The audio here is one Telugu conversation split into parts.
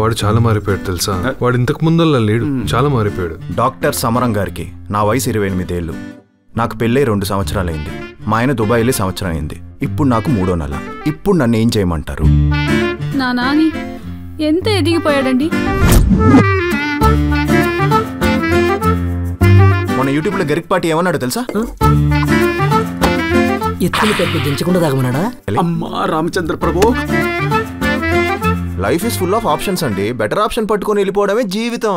వాడు చాలా మారిపోయాడు తెలుసా? వాడు ఇంతకు ముందల్లా లేడు చాలా మారిపోయాడు. డాక్టర్ సమరం గారికి నా వయసు ఇరవై ఎనిమిదేళ్ళు నాకు పెళ్ళై రెండు సంవత్సరాలైంది. మా ఆయన దుబాయ్ వెళ్ళి సంవత్సరం అయింది ఇప్పుడు నాకు మూడో నెల. ఇప్పుడు నన్ను ఏం చేయమంటారు? నా నాని ఎంత ఎదిగిపోయాడండి? మొన్న యూట్యూబ్లో గరిక్ పార్టీ ఏమన్నాడు తెలుసా? ఎత్తులు పెట్టి దించకుండా తాగమన్నాడా? అమ్మా Ramachandra Prabhu life is full of options అండి. బెటర్ ఆప్షన్ పట్టుకొని వెళ్ళిపోవడమే జీవితం.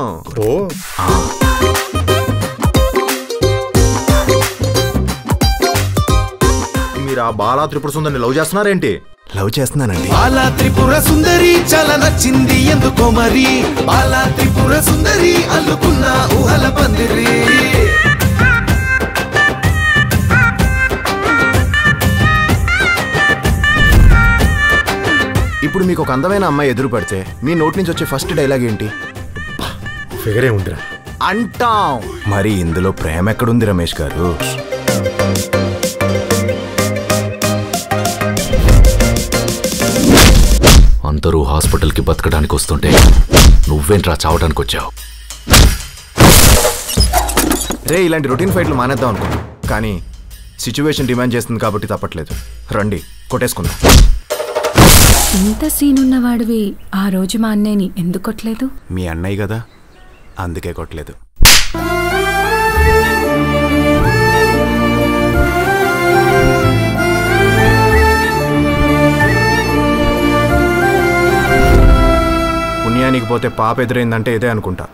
మీరు ఆ బాలా త్రిపుర సుందరిని లవ్ చేస్తున్నారేంటి? లవ్ చేస్తున్నానండి. బాలా త్రిపుర సుందరి చాలా నచ్చింది ఎందుకో మరి? బాలా త్రిపుర సుందరి అల్లుకున్న ఊహల పందిరి. ఇప్పుడు మీకు ఒక అందమైన అమ్మాయి ఎదురు పడితే మీ నోటి నుంచి వచ్చే ఫస్ట్ డైలాగ్ ఏంటి? ఫిగరే ఉందిరా. అంటాం. మరి ఇందులో ప్రేమ ఎక్కడుంది రమేష్ గారు? అందరూ హాస్పిటల్కి బతకడానికి వస్తుంటే నువ్వేంట్రా చావడానికి వచ్చావు? రే ఇలాంటి రొటీన్ ఫైట్లు మానేద్దాం అనుకున్నాం. కానీ సిచ్యువేషన్ డిమాండ్ చేస్తుంది కాబట్టి తప్పట్లేదు. రండి కొట్టేసుకుందాం. ఇంత సీనున్న వాడివి ఆ రోజు మా అన్నయ్యని ఎందుకు కొట్టలేదు? మీ అన్నయ్య కదా అందుకే కొట్టలేదు. పుణ్యానికి పోతే పాప ఎదురైందంటే ఇదే అనుకుంటా.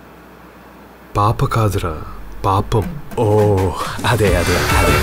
పాప కాదురా పాపం. ఓ అదే అదే అదే.